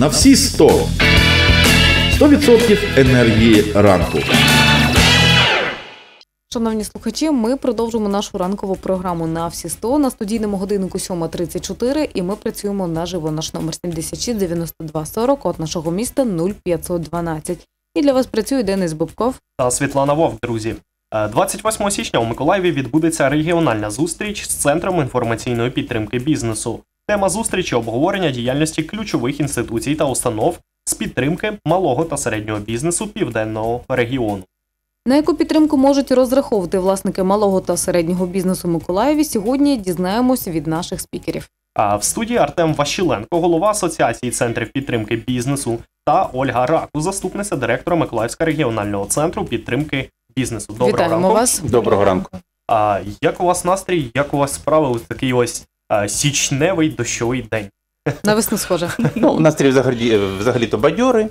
на всі 100. 100% енергії ранку. Шановні слухачі, ми продовжуємо нашу ранкову програму на всі 100 на студійному годиннику 7.34 і ми працюємо наживо. Наш номер 76 92 40, код нашого міста 0512. І для вас працює Денис Бобков. та Світлана Вовк, друзі. Е, 28 січня у Миколаєві відбудеться регіональна зустріч з центром інформаційної підтримки бізнесу. Тема зустрічі обговорення діяльності ключових інституцій та установ з підтримки малого та середнього бізнесу південного регіону. На яку підтримку можуть розраховувати власники малого та середнього бізнесу Миколаєві, сьогодні дізнаємося від наших спікерів. А в студії Артем Ващиленко, голова Асоціації центрів підтримки бізнесу, та Ольга Раку, заступниця директора Миколаївського регіонального центру підтримки бізнесу. Доброго Вітаємо ранку. вас. Доброго ранку. А як у вас настрій? Як у вас справи у такий ось січневий дощовий день? На весну схоже. Ну, настрій взагалі, взагалі-то бадьорий.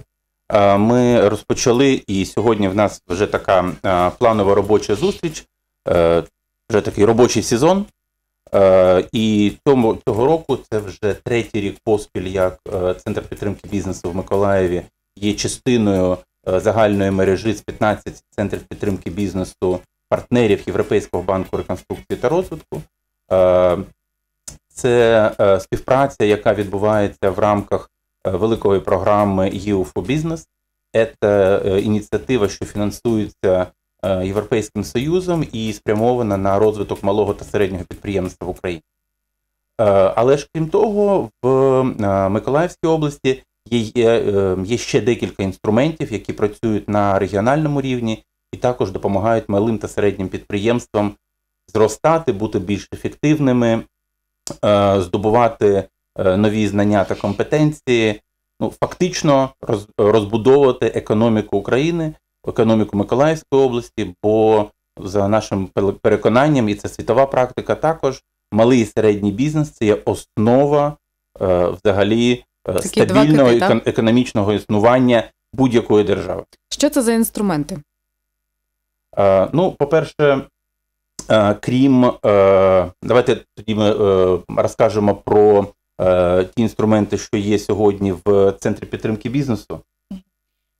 Е, Ми розпочали, і сьогодні в нас вже така е, планова робоча зустріч, е, вже такий робочий сезон. Е, І цього, цього року це вже третій рік поспіль, як е, Центр підтримки бізнесу в Миколаєві є частиною е, загальної мережі з 15 центрів підтримки бізнесу партнерів Європейського банку реконструкції та розвитку. Це е, співпраця, яка відбувається в рамках е, великої програми EU for Business. Це е, ініціатива, що фінансується Європейським Союзом і спрямована на розвиток малого та середнього підприємства в Україні. Але ж крім того, в Миколаївській області є, є, ще декілька інструментів, які працюють на регіональному рівні і також допомагають малим та середнім підприємствам зростати, бути більш ефективними, здобувати е, нові знання та компетенції, ну, фактично роз, розбудовувати економіку України, економіку Миколаївської області, бо за нашим переконанням, і це світова практика також, малий і середній бізнес це є основа е, взагалі е, Такі стабільного кити, екон- економічного існування будь-якої держави. Що це за інструменти? Е, Ну, по-перше, е, крім, е, давайте тоді ми е, розкажемо про е, ті інструменти, що є сьогодні в центрі підтримки бізнесу.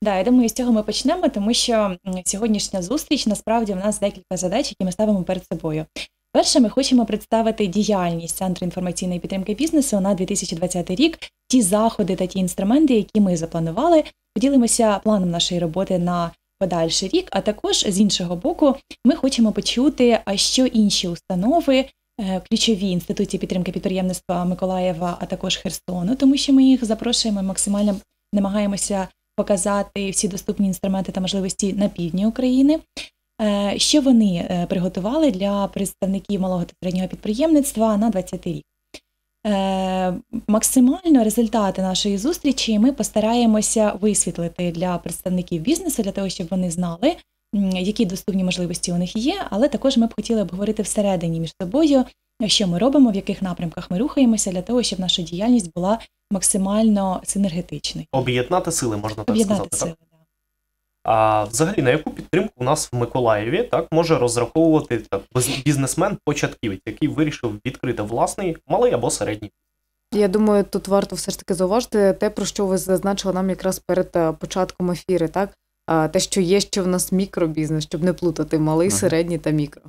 Да, я думаю, з цього ми почнемо, тому що сьогоднішня зустріч насправді в нас декілька задач, які ми ставимо перед собою. Перше, ми хочемо представити діяльність Центру інформаційної підтримки бізнесу на 2020 рік, ті заходи та ті інструменти, які ми запланували. Поділимося планом нашої роботи на подальший рік. А також з іншого боку, ми хочемо почути, а що інші установи, е, ключові інституції підтримки підприємництва Миколаєва, а також Херсону, тому що ми їх запрошуємо максимально намагаємося показати всі доступні інструменти та можливості на півдні України. Е, Що вони е, приготували для представників малого та середнього підприємництва на 20 рік? Е, Максимально результати нашої зустрічі ми постараємося висвітлити для представників бізнесу, для того, щоб вони знали, які доступні можливості у них є, але також ми б хотіли обговорити всередині між собою, що ми робимо, в яких напрямках ми рухаємося, для того, щоб наша діяльність була максимально синергетичною. Об'єднати сили, можна так Об'єднати сказати. сили. Так? А взагалі, на яку підтримку у нас в Миколаєві так може розраховувати так, бізнесмен-початківець, який вирішив відкрити власний малий або середній? Я думаю, тут варто все ж таки зауважити те, про що ви зазначили нам якраз перед е, початком ефіру, так? Те, що є ще в нас мікробізнес, щоб не плутати малий, середній та мікро.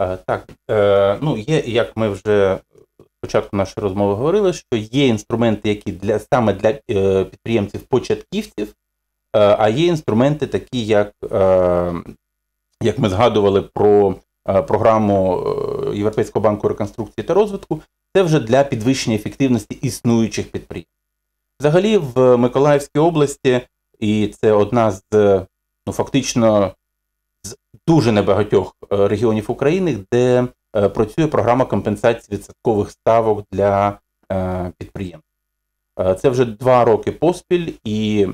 Е, Так, е, ну є, як ми вже спочатку нашої розмови говорили, що є інструменти, які для саме для е, підприємців-початківців, а є інструменти, такі, як, е, як ми згадували про е, програму е, Європейського банку реконструкції та розвитку, це вже для підвищення ефективності існуючих підприємств. Взагалі, в Миколаївській області, і це одна з ну, фактично з дуже небагатьох е, регіонів України, де е, працює програма компенсації відсоткових ставок для е, підприємств. Е, Це вже два роки поспіль, і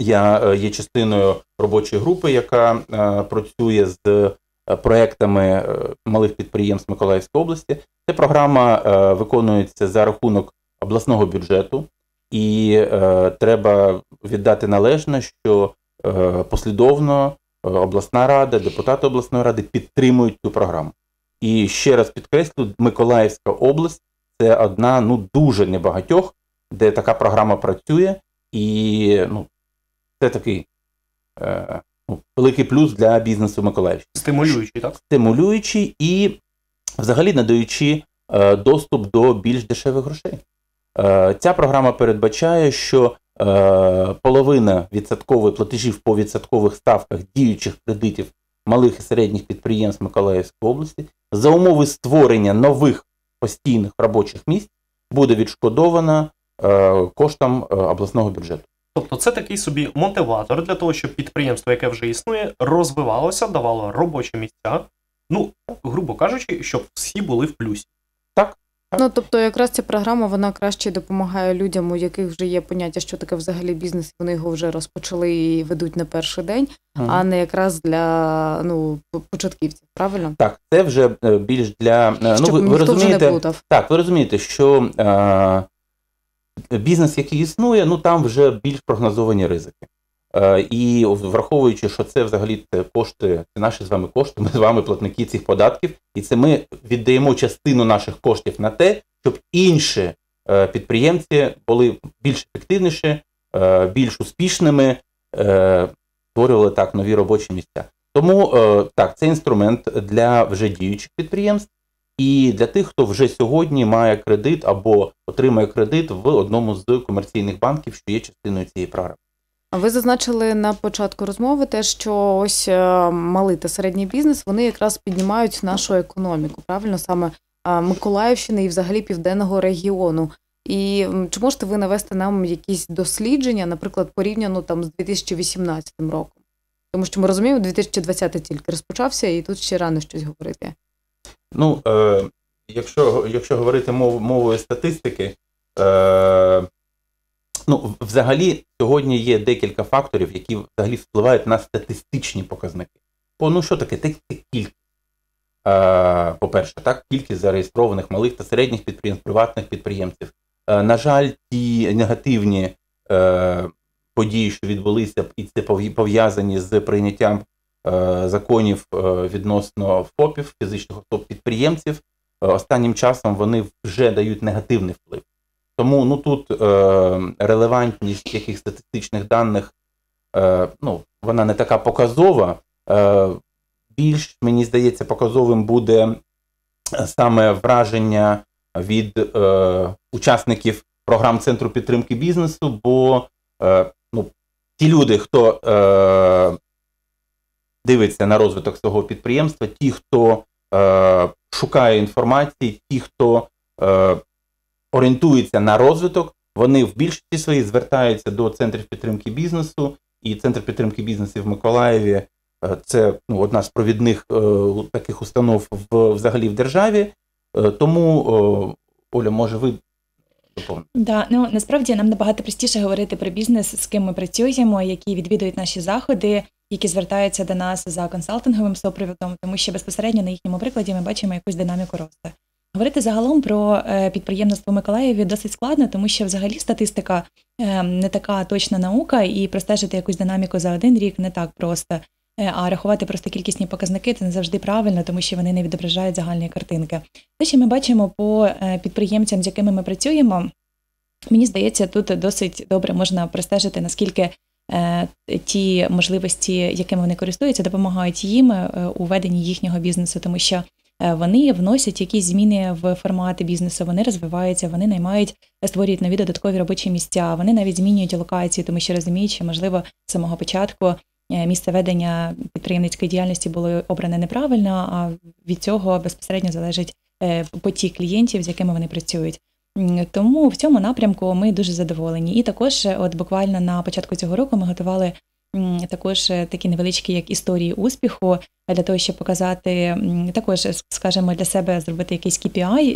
я е, є частиною робочої групи, яка е, працює з е, проектами малих підприємств Миколаївської області. Ця програма виконується за рахунок обласного бюджету, і треба віддати належне, що послідовно обласна рада, депутати обласної ради підтримують цю програму. І ще раз підкреслю, Миколаївська область це одна ну дуже небагатьох де така програма працює, і ну, це такий е, ну, великий плюс для бізнесу Миколаївщини. Стимулюючий, так? Стимулюючи і взагалі надаючи е, доступ до більш дешевих грошей. Е, ця програма передбачає, що е, половина відсоткових платежів по відсоткових ставках діючих кредитів малих і середніх підприємств Миколаївської області за умови створення нових постійних робочих місць буде відшкодована е, коштом е, обласного бюджету. Тобто це такий собі мотиватор для того, щоб підприємство, яке вже існує, розвивалося, давало робочі місця. Ну, грубо кажучи, щоб всі були в плюсі. Ну тобто, якраз ця програма вона краще допомагає людям, у яких вже є поняття, що таке взагалі бізнес, вони його вже розпочали і ведуть на перший день, а не якраз для ну початківців. Правильно? Так, це вже е, більш для е, ну ви, ви ніхто вже не розумієте, плутав. так, ви розумієте, що е, бізнес, який існує, ну там вже більш прогнозовані ризики. Е, і враховуючи, що це взагалі кошти, це наші з вами кошти, ми з вами платники цих податків, і це ми віддаємо частину наших коштів на те, щоб інші е, підприємці були більш ефективніші, е, більш успішними, створювали так нові робочі місця. Тому так, це інструмент для вже діючих підприємств і для тих, хто вже сьогодні має кредит або отримає кредит в одному з комерційних банків, що є частиною цієї програми. Ви зазначили на початку розмови те, що ось е, малий та середній бізнес вони якраз піднімають нашу економіку, правильно саме е, Миколаївщини і взагалі південного регіону. І чи можете ви навести нам якісь дослідження, наприклад, порівняно там з 2018 роком? Тому що ми розуміємо, 2020 тільки розпочався, і тут ще рано щось говорити. Ну, е, якщо, якщо говорити мов, мовою статистики, е, ну, взагалі сьогодні є декілька факторів, які взагалі впливають на статистичні показники. О, ну що таке? Це кількість. Е, по-перше, так, кількість зареєстрованих малих та середніх підприємств, приватних підприємців. Е, на жаль, ті негативні е, події, що відбулися, і це пов'язані з прийняттям законів е, відносно ФОПів, фізичних особ підприємців, е, останнім часом вони вже дають негативний вплив. Тому ну тут е, релевантність яких статистичних даних, е, ну, вона не така показова. Е, більш, мені здається, показовим буде саме враження від е, учасників програм Центру підтримки бізнесу, бо е, ну, ті люди, хто е, дивиться на розвиток свого підприємства, ті, хто е, шукає інформації, ті, хто е, орієнтується на розвиток, вони в більшості своїй звертаються до центрів підтримки бізнесу, і центр підтримки бізнесу в Миколаєві е, це ну, одна з провідних е, таких установ в, взагалі в державі. Е, тому, е, Оля, може ви? Да, ну насправді нам набагато простіше говорити про бізнес, з ким ми працюємо, які відвідують наші заходи, які звертаються до нас за консалтинговим супроводом, тому що безпосередньо на їхньому прикладі ми бачимо якусь динаміку росту. Говорити загалом про е, підприємництво Миколаєві досить складно, тому що взагалі статистика е, не така точна наука, і простежити якусь динаміку за один рік не так просто. Е, А рахувати просто кількісні показники це не завжди правильно, тому що вони не відображають загальної картинки. Те, що ми бачимо по підприємцям, з якими ми працюємо, мені здається, тут досить добре можна простежити, наскільки ті можливості, якими вони користуються, допомагають їм е, у веденні їхнього бізнесу, тому що е, вони вносять якісь зміни в формати бізнесу, вони розвиваються, вони наймають, створюють нові додаткові робочі місця, вони навіть змінюють локації, тому що розуміють, що можливо з самого початку е, місце ведення підприємницької діяльності було обране неправильно, а від цього безпосередньо залежить е, потік клієнтів, з якими вони працюють. Тому в цьому напрямку ми дуже задоволені. І також, е, от буквально на початку цього року, ми готували також е, такі невеличкі як історії успіху е, для того, щоб показати також, скажімо, для себе зробити якийсь KPI,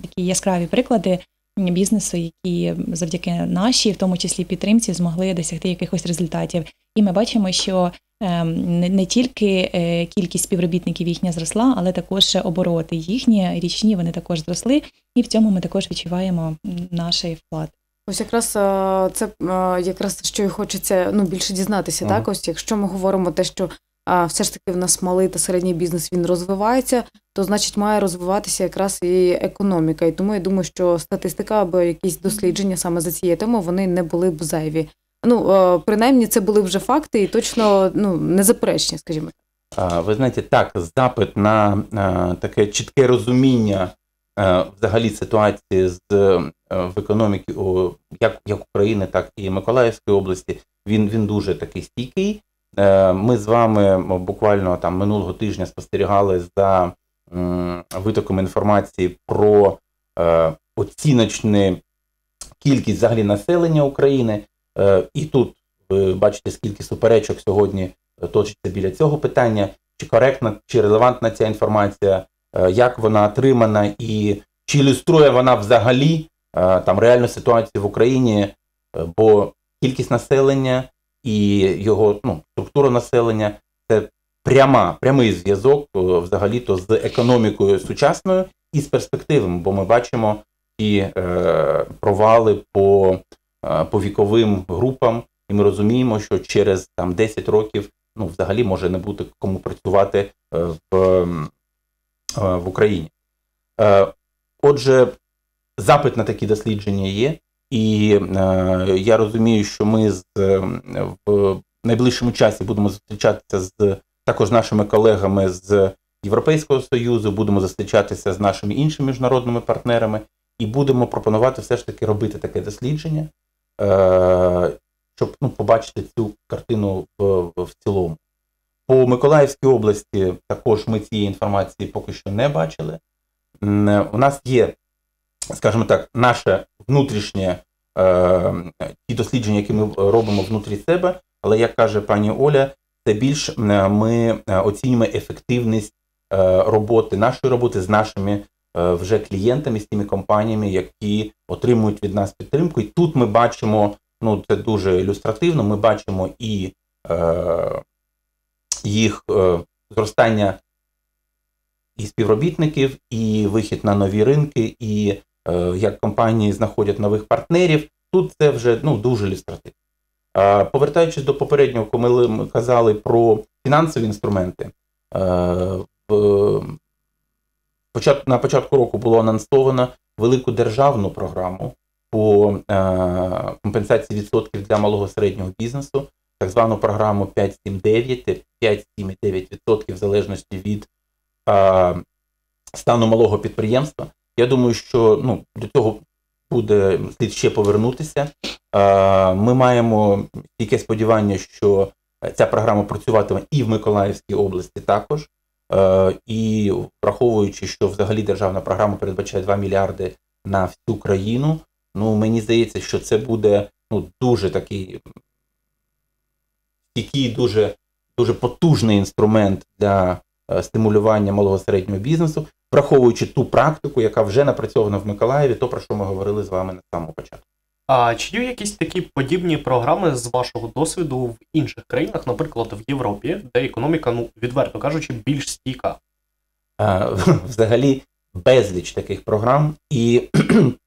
такі яскраві приклади бізнесу, які завдяки нашій, в тому числі підтримці, змогли досягти якихось результатів. І ми бачимо, що ем, не, тільки е, кількість співробітників їхня зросла, але також обороти їхні річні вони також зросли, і в цьому ми також відчуваємо наш вклад. Ось якраз е, це е, якраз що і хочеться ну більше дізнатися. Ага. Так, ось якщо ми говоримо те, що все ж таки в нас малий та середній бізнес він розвивається, то значить має розвиватися якраз і економіка. І тому я думаю, що статистика або якісь дослідження саме за цією темою вони не були б зайві. Ну, е, принаймні, це були вже факти і точно ну, незаперечні, скажімо. Ви знаєте, так, запит на таке чітке розуміння взагалі ситуації з в економіці о, як, як України, так і Миколаївської області, він, він дуже такий стійкий. Е, Ми з вами буквально там минулого тижня спостерігали за витоком інформації про е, оціночну кількість взагалі населення України. Е, І тут ви бачите, скільки суперечок сьогодні точиться біля цього питання, чи коректна, чи релевантна ця інформація, як вона отримана, і чи ілюструє вона взагалі там реальну ситуацію в Україні, бо кількість населення і його ну, структура населення це пряма, прямий зв'язок взагалі-то з економікою сучасною і з перспективами, бо ми бачимо ті е, провали по, е, по віковим групам, і ми розуміємо, що через там 10 років ну, взагалі може не бути кому працювати в, в Україні. Е, отже, запит на такі дослідження є. І е, я розумію, що ми з в найближчому часі будемо зустрічатися з також нашими колегами з Європейського Союзу, будемо зустрічатися з нашими іншими міжнародними партнерами і будемо пропонувати все ж таки робити таке дослідження, е, щоб ну, побачити цю картину в, в цілому. По Миколаївській області також ми цієї інформації поки що не бачили. У нас є, скажімо так, наше внутрішнє е, ті дослідження, які ми робимо внутрі себе, але як каже пані Оля, це більш ми оцінюємо ефективність е, роботи, нашої роботи з нашими е, вже клієнтами, з тими компаніями, які отримують від нас підтримку. І тут ми бачимо, ну це дуже ілюстративно, ми бачимо і е, їх е, зростання і співробітників, і вихід на нові ринки, і е, як компанії знаходять нових партнерів. Тут це вже ну, дуже ілюстративно. Е, повертаючись до попереднього, коли ми казали про фінансові інструменти, е, на початку року було анонсовано велику державну програму по е, компенсації відсотків для малого середнього бізнесу, так звану програму 5,7,9, 5,7,9% в залежності від е, стану малого підприємства. Я думаю, що ну, до цього буде слід ще повернутися. Ми маємо тільки сподівання, що ця програма працюватиме і в Миколаївській області також. І враховуючи, що взагалі державна програма передбачає 2 мільярди на всю країну, ну мені здається, що це буде ну, дуже такий стійкий, дуже, дуже потужний інструмент для е, стимулювання малого середнього бізнесу, враховуючи ту практику, яка вже напрацьована в Миколаєві, то про що ми говорили з вами на самому початку. А чи є якісь такі подібні програми з вашого досвіду в інших країнах, наприклад, в Європі, де економіка, ну відверто кажучи, більш стійка? А, взагалі безліч таких програм, і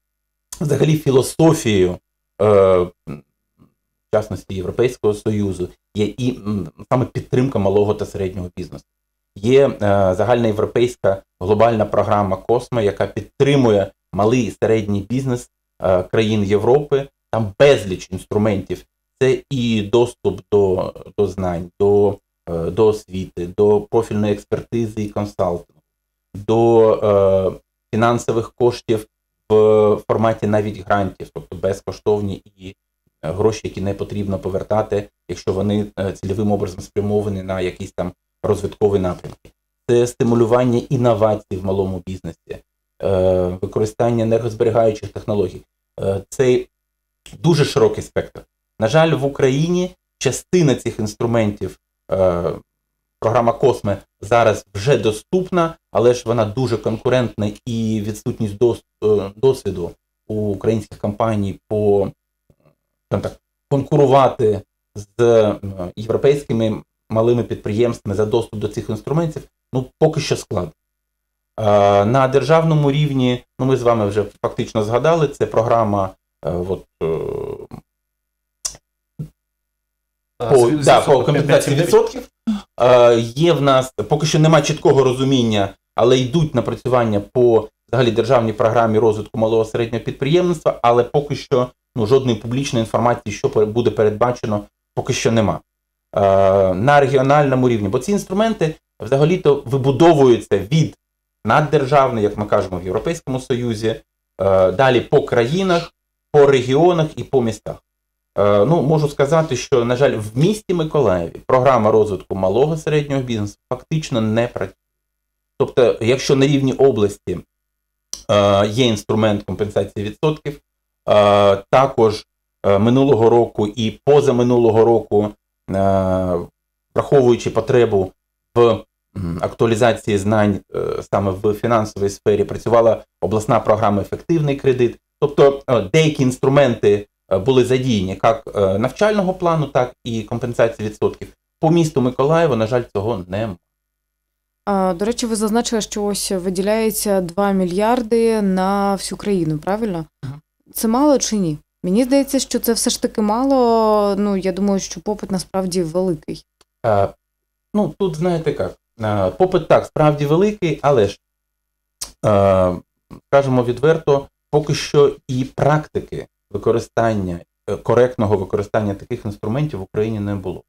взагалі філософією, е, в частності Європейського Союзу, є і саме підтримка малого та середнього бізнесу. Є е, загальноєвропейська глобальна програма Космо, яка підтримує малий і середній бізнес е, країн Європи. Там безліч інструментів. Це і доступ до до знань, до е, до освіти, до профільної експертизи і консалтингу, до е, фінансових коштів в форматі навіть грантів, тобто безкоштовні і гроші, які не потрібно повертати, якщо вони цільовим образом спрямовані на якісь там розвиткові напрямки. Це стимулювання інновацій в малому бізнесі, е, використання енергозберігаючих технологій. Е, це дуже широкий спектр. На жаль, в Україні частина цих інструментів, е, програма Косме зараз вже доступна, але ж вона дуже конкурентна і відсутність досвіду у українських компаній по так, конкурувати з європейськими малими підприємствами за доступ до цих інструментів, ну поки що складно. На державному рівні, ну ми з вами вже фактично згадали, це програма е, от, е, Е, по, да, по компенсації 5-7%. відсотків. Е, є в нас поки що немає чіткого розуміння, але йдуть напрацювання по взагалі державній програмі розвитку малого середнього підприємництва, але поки що ну, жодної публічної інформації, що буде передбачено, поки що нема. Е, на регіональному рівні, бо ці інструменти взагалі-то вибудовуються від наддержавної, як ми кажемо, в Європейському Союзі, е, далі по країнах, по регіонах і по містах. Е, Ну, можу сказати, що, на жаль, в місті Миколаєві програма розвитку малого середнього бізнесу фактично не працює. Тобто, якщо на рівні області е, є інструмент компенсації відсотків, також минулого року і позаминулого року, враховуючи потребу в актуалізації знань е, саме в фінансовій сфері, працювала обласна програма Ефективний кредит. Тобто е, деякі інструменти е, були задіяні як навчального плану, так і компенсації відсотків. По місту Миколаєва, на жаль, цього немає. До речі, ви зазначили, що ось виділяється 2 мільярди на всю країну, правильно? Це мало чи ні? Мені здається, що це все ж таки мало. Ну, я думаю, що попит насправді великий. Е, Ну, тут знаєте як, е, попит так, справді великий, але ж, е, скажімо відверто, поки що і практики використання, е, коректного використання таких інструментів в Україні не було.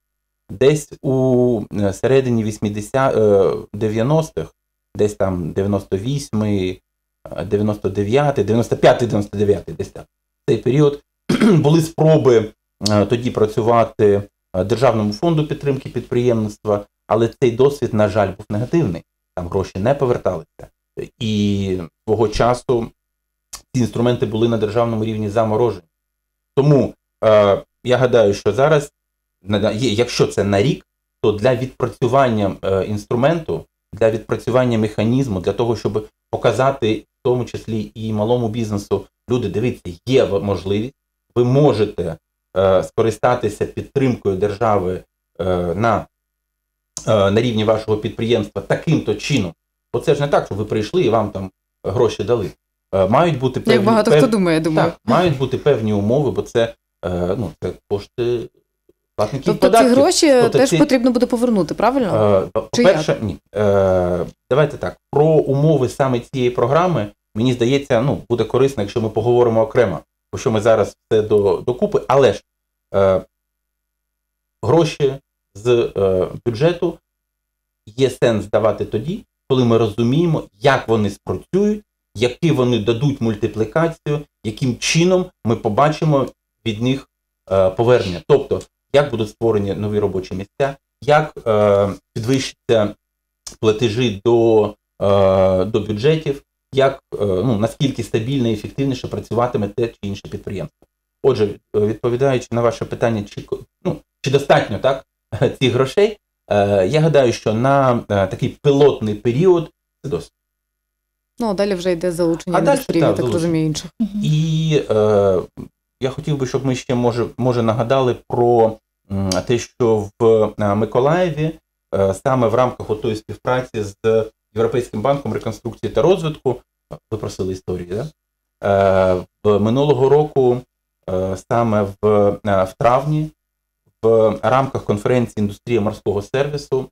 Десь у е, середині 80, е, 90-х, десь там 98, е, 99, 95, 99, десь так. Цей період були спроби е, тоді працювати е, Державному фонду підтримки підприємництва, але цей досвід, на жаль, був негативний. Там гроші не поверталися. І свого часу ці інструменти були на державному рівні заморожені. Тому е, я гадаю, що зараз, якщо це на рік, то для відпрацювання е, інструменту, для відпрацювання механізму, для того, щоб показати, в тому числі і малому бізнесу, люди, дивіться, є можливість, ви можете е, скористатися підтримкою держави е, на, на рівні вашого підприємства таким-то чином. Бо це ж не так, що ви прийшли і вам там гроші дали. Е, мають бути певні, Як багато пев- хто думає, думаю. так, мають бути певні умови, бо це, е, ну, це кошти платників Тобто ці гроші Тобто теж ці- потрібно буде повернути, правильно? Е, По-перше, ні. Е, Давайте так. Про умови саме цієї програми, мені здається, ну, буде корисно, якщо ми поговоримо окремо, бо що ми зараз все докупи, але ж е, гроші з е, бюджету є сенс давати тоді, коли ми розуміємо, як вони спрацюють, які вони дадуть мультиплікацію, яким чином ми побачимо від них е, повернення. Тобто, як будуть створені нові робочі місця, як е, підвищаться платежі до, до бюджетів, як ну, наскільки стабільно і ефективніше працюватиме те чи інше підприємство. Отже, відповідаючи на ваше питання, чи, ну, чи достатньо так, цих грошей, е, я гадаю, що на е, такий пілотний період це досить. Ну, а далі вже йде залучення А інвесторів, я так, розумію, інших. І е, я хотів би, щоб ми ще може, може нагадали про те, що в е, Миколаєві е, саме в рамках отої співпраці з Європейським банком реконструкції та розвитку, ви просили історії, да? е, в минулого року, е, саме в, е, в травні, в рамках конференції індустрія морського сервісу,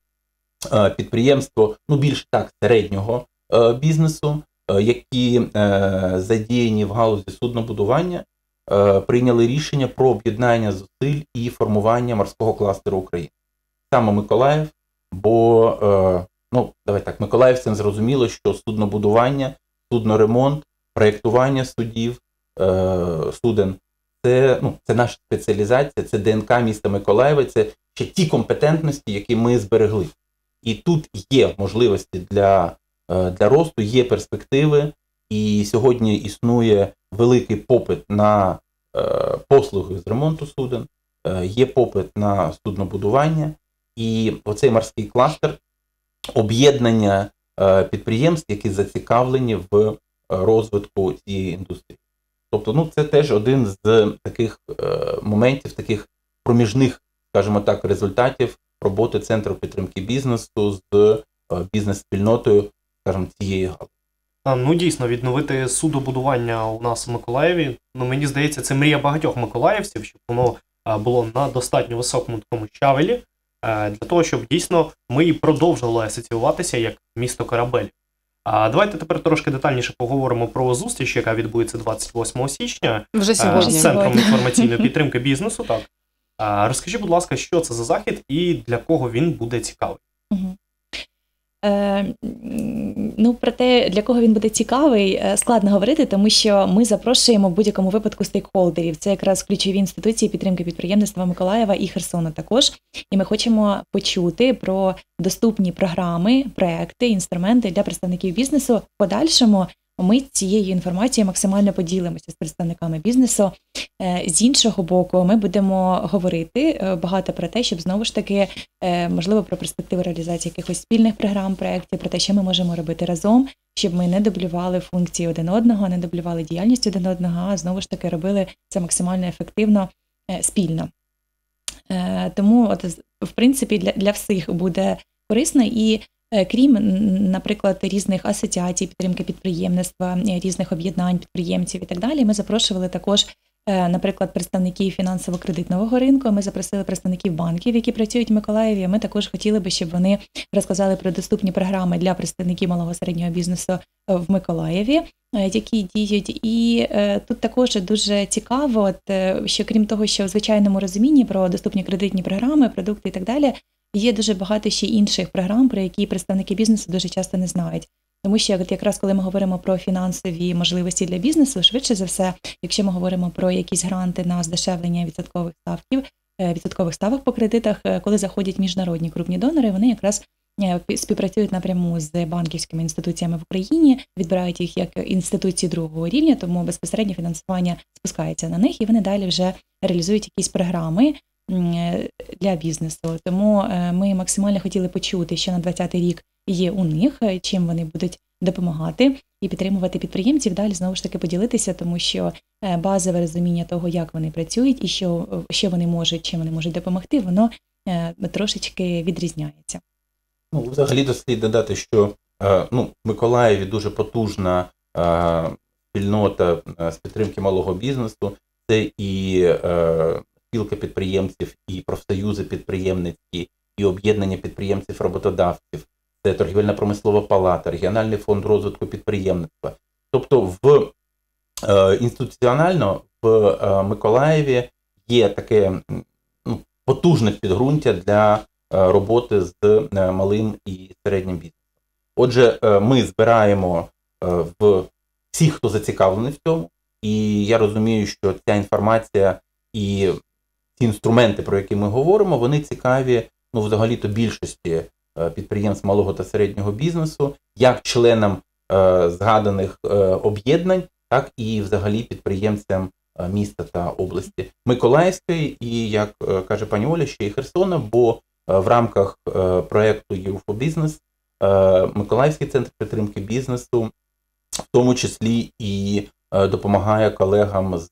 е, підприємство, ну більш так, середнього е, бізнесу, е, які е, задіяні в галузі суднобудування, е, прийняли рішення про об'єднання зусиль і формування морського кластеру України. Саме Миколаїв, бо е, ну, давай так, Миколаївцям зрозуміло, що суднобудування, судноремонт, проєктування судів, е, суден це, ну, це наша спеціалізація, це ДНК міста Миколаєва, це ще ті компетентності, які ми зберегли. І тут є можливості для, е, для росту, є перспективи, і сьогодні існує великий попит на е, послуги з ремонту суден, е, є попит на суднобудування, і оцей морський кластер об'єднання підприємств, які зацікавлені в розвитку цієї індустрії. Тобто, ну це теж один з таких е, моментів, таких проміжних, скажімо так, результатів роботи центру підтримки бізнесу з е, бізнес-спільнотою, скажімо, цієї галузі. Ну, дійсно, відновити судобудування у нас в Миколаєві. Ну, мені здається, це мрія багатьох миколаївців, щоб воно е, було на достатньо високому такому щавелі, для того, щоб дійсно ми і продовжували асоціюватися як місто корабель. А давайте тепер трошки детальніше поговоримо про зустріч, яка відбудеться 28 січня Вже е, сьогодні. з центром інформаційної підтримки бізнесу. Так розкажіть, будь ласка, що це за захід і для кого він буде цікавий? Мгм. Е, ну, про те, для кого він буде цікавий, е, складно говорити, тому що ми запрошуємо в будь-якому випадку стейкхолдерів. Це якраз ключові інституції підтримки підприємництва Миколаєва і Херсона також. І ми хочемо почути про доступні програми, проекти, інструменти для представників бізнесу. В подальшому ми цією інформацією максимально поділимося з представниками бізнесу. Е, З іншого боку, ми будемо говорити е, багато про те, щоб знову ж таки е, можливо про перспективи реалізації якихось спільних програм, проєктів, про те, що ми можемо робити разом, щоб ми не дублювали функції один одного, не дублювали діяльність один одного, а знову ж таки робили це максимально ефективно спільно. Тому, от, в принципі, для, для всіх буде корисно і. Е, Крім, наприклад, різних асоціацій підтримки підприємництва, е, різних об'єднань підприємців і так далі, ми запрошували також Е, наприклад, представників фінансово-кредитного ринку. Ми запросили представників банків, які працюють в Миколаєві. Ми також хотіли би, щоб вони розказали про доступні програми для представників малого середнього бізнесу в Миколаєві, які діють. І тут також дуже цікаво, от, що крім того, що в звичайному розумінні про доступні кредитні програми, продукти і так далі. Є дуже багато ще інших програм, про які представники бізнесу дуже часто не знають. Тому що якраз коли ми говоримо про фінансові можливості для бізнесу, швидше за все, якщо ми говоримо про якісь гранти на здешевлення відсоткових ставків, е, відсоткових ставок по кредитах, е, коли заходять міжнародні крупні донори, вони якраз е, співпрацюють напряму з банківськими інституціями в Україні, відбирають їх як інституції другого рівня, тому безпосередньо фінансування спускається на них, і вони далі вже реалізують якісь програми для бізнесу. Тому е, ми максимально хотіли почути, що на 20-й рік є у них, е, чим вони будуть допомагати і підтримувати підприємців. Далі знову ж таки поділитися, тому що е, базове розуміння того, як вони працюють і що, що вони можуть, чим вони можуть допомогти, воно е, трошечки відрізняється. Ну, взагалі слід додати, що е, ну, Миколаєві дуже потужна е, спільнота е, з підтримки малого бізнесу. Це і е, спілка підприємців, і профсоюзи підприємницькі, і об'єднання підприємців роботодавців, це торгівельна промислова палата, регіональний фонд розвитку підприємництва. Тобто, в е, інституціонально в е, Миколаєві є таке ну, потужне підґрунтя для е, роботи з е, малим і середнім бізнесом. Отже, е, ми збираємо е, в всіх, хто зацікавлений в цьому, і я розумію, що ця інформація і ці інструменти, про які ми говоримо, вони цікаві ну, взагалі-то більшості е, підприємств малого та середнього бізнесу, як членам е, згаданих е, об'єднань, так і взагалі підприємцям міста та області. Миколаївської, і як каже пані Оля, ще й Херсона, бо в рамках проекту е, Миколаївський центр підтримки бізнесу, в тому числі і допомагає колегам з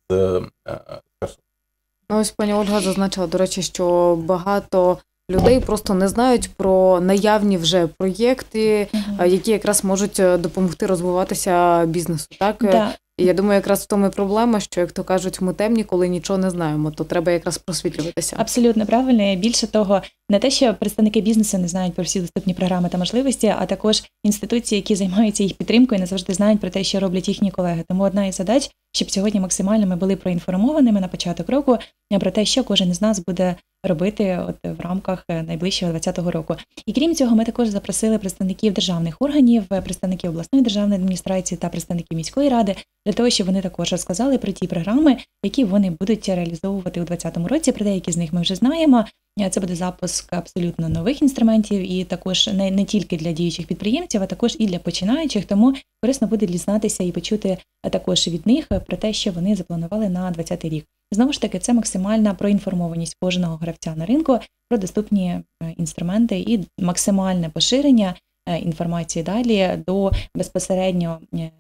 ось пані Ольга зазначила, до речі, що багато людей просто не знають про наявні вже проєкти, які якраз можуть е, допомогти розвиватися бізнесу. Так Да. І я думаю, якраз в тому і проблема, що як то кажуть, ми темні, коли нічого не знаємо, то треба якраз просвітлюватися. Абсолютно правильно. Більше того, не те, що представники бізнесу не знають про всі доступні програми та можливості, а також інституції, які займаються їх підтримкою, не завжди знають про те, що роблять їхні колеги. Тому одна із задач, щоб сьогодні максимально ми були проінформованими на початок року про те, що кожен із нас буде робити от в рамках е, найближчого 2020 року. І крім цього, ми також запросили представників державних органів, е, представників обласної державної адміністрації та представників міської ради для того, щоб вони також розказали про ті програми, які вони будуть реалізовувати у 2020 році. Про деякі з них ми вже знаємо. Е, Це буде запуск абсолютно нових інструментів, і також не, не тільки для діючих підприємців, а також і для починаючих. Тому корисно буде дізнатися і почути також від них про те, що вони запланували на 2020 рік. Знову ж таки, це максимальна проінформованість кожного гравця на ринку про доступні е, інструменти і максимальне поширення е, інформації далі до безпосередньо е,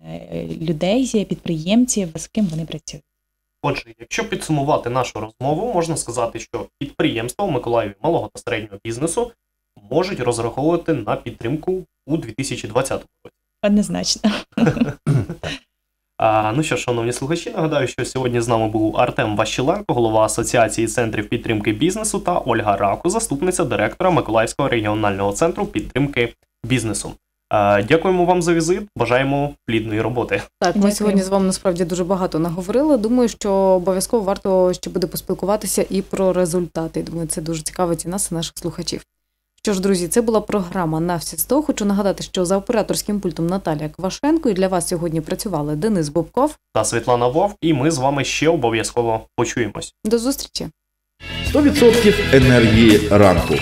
людей, підприємців, з ким вони працюють. Отже, якщо підсумувати нашу розмову, можна сказати, що підприємства у Миколаєві малого та середнього бізнесу можуть розраховувати на підтримку у 2020 році. Однозначно. А, ну що, шановні слухачі, нагадаю, що сьогодні з нами був Артем Ващеленко, голова Асоціації центрів підтримки бізнесу, та Ольга Раку, заступниця директора Миколаївського регіонального центру підтримки бізнесу. А, дякуємо вам за візит. Бажаємо плідної роботи. Так, ми Дякую. сьогодні з вами насправді дуже багато наговорили. Думаю, що обов'язково варто ще буде поспілкуватися і про результати. Думаю, це дуже цікавить і нас, і наших слухачів. Що ж, друзі, це була програма на всі 100. Хочу нагадати, що за операторським пультом Наталія Квашенко і для вас сьогодні працювали Денис Бобков. Та Світлана Вовк, і ми з вами ще обов'язково почуємось. До зустрічі! 100% енергії ранку.